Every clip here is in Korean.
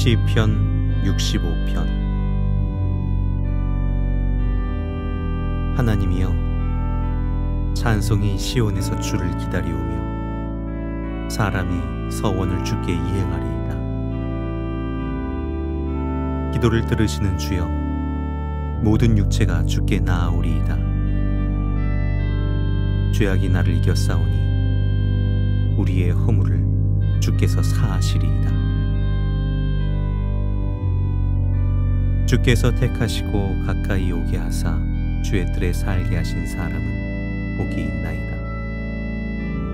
시편 65편. 하나님이여 찬송이 시온에서 주를 기다리오며 사람이 서원을 주께 이행하리이다. 기도를 들으시는 주여 모든 육체가 주께 나아오리이다. 죄악이 나를 이겼사오니 우리의 허물을 주께서 사하시리이다 주께서 택하시고 가까이 오게 하사 주의 뜰에 살게 하신 사람은 복이 있나이다.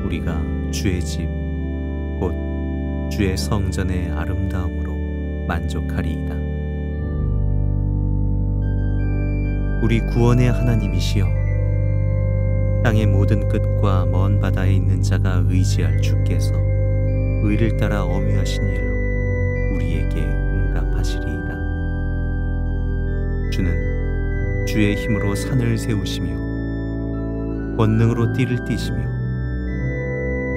우리가 주의 집, 곧 주의 성전의 아름다움으로 만족하리이다. 우리 구원의 하나님이시여, 땅의 모든 끝과 먼 바다에 있는 자가 의지할 주께서 의를 따라 어미하신 일로 주의 힘으로 산을 세우시며 권능으로 띠를 띠시며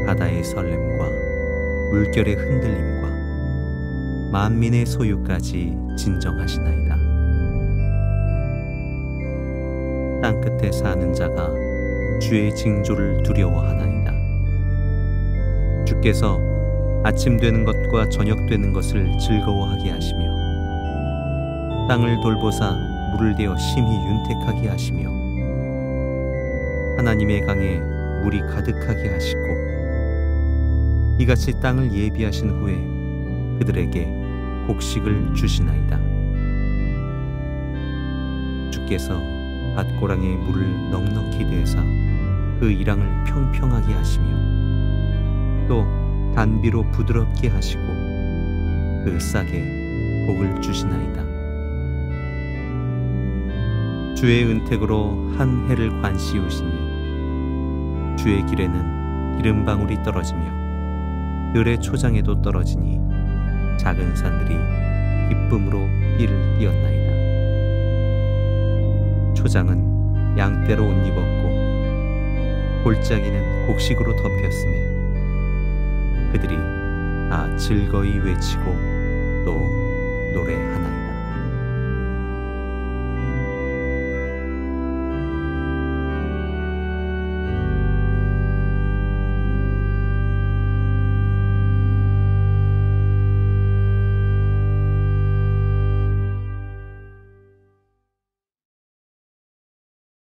바다의 설렘과 물결의 흔들림과 만민의 소유까지 진정하시나이다. 땅 끝에 사는 자가 주의 징조를 두려워하나이다. 주께서 아침 되는 것과 저녁 되는 것을 즐거워하게 하시며 땅을 돌보사 물을 대어 심히 윤택하게 하시며 하나님의 강에 물이 가득하게 하시고 이같이 땅을 예비하신 후에 그들에게 곡식을 주시나이다. 주께서 밭고랑에 물을 넉넉히 대사 그 이랑을 평평하게 하시며 또 단비로 부드럽게 하시고 그 싹에 복을 주시나이다. 주의 은택으로 한 해를 관시우시니 주의 길에는 기름 방울이 떨어지며 들의 초장에도 떨어지니 작은 산들이 기쁨으로 띠를 띄었나이다. 초장은 양떼로 옷 입었고 골짜기는 곡식으로 덮였음에 그들이 다 즐거이 외치고 또 노래하나이다.